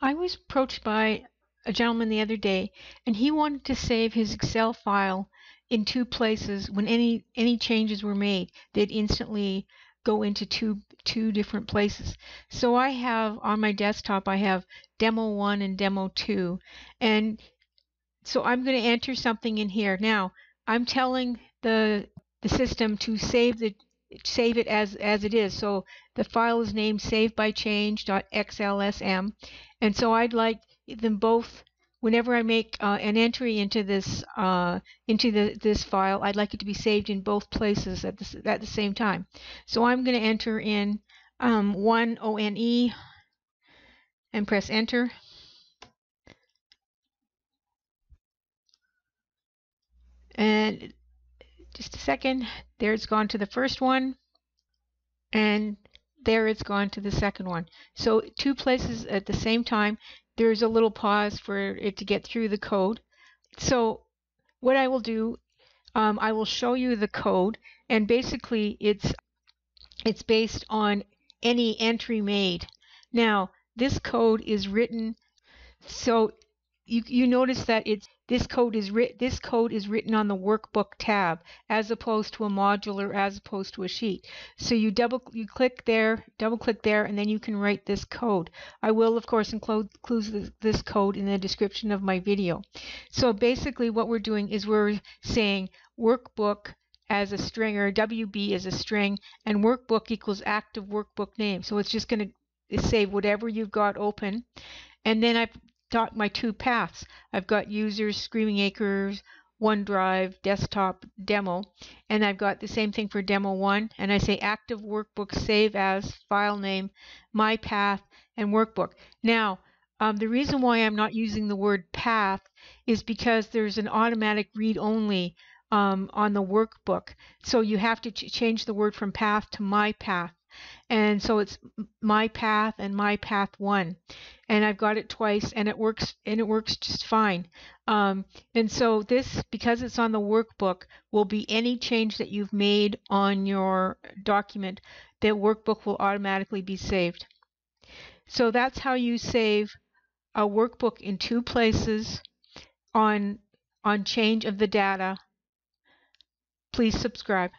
I was approached by a gentleman the other day and he wanted to save his Excel file in two places when any any changes were made. They'd instantly go into two two different places. So I have on my desktop I have demo 1 and demo 2 and so I'm going to enter something in here. Now I'm telling the the system to save the save it as as it is so the file is named save by change.xlsm and so I'd like them both whenever I make uh, an entry into this uh, into the, this file, I'd like it to be saved in both places at the, at the same time. So I'm going to enter in um, one ONE and press enter. And just a second, there it's gone to the first one, and there it's gone to the second one. So two places at the same time there's a little pause for it to get through the code. So what I will do, um, I will show you the code and basically it's it's based on any entry made. Now this code is written so you, you notice that it's this code is writ this code is written on the workbook tab as opposed to a module or as opposed to a sheet. So you double you click there, double click there, and then you can write this code. I will of course include, include this code in the description of my video. So basically what we're doing is we're saying workbook as a string or WB as a string and workbook equals active workbook name. So it's just going to save whatever you've got open. And then I've got my two paths. I've got users, Screaming Acres, OneDrive, desktop, demo, and I've got the same thing for demo one, and I say active workbook save as file name, my path, and workbook. Now, um, the reason why I'm not using the word path is because there's an automatic read-only um, on the workbook. So you have to ch change the word from path to my path. And so it's my path and my path one. And I've got it twice and it works and it works just fine. Um, and so this, because it's on the workbook, will be any change that you've made on your document, the workbook will automatically be saved. So that's how you save a workbook in two places on on change of the data. Please subscribe.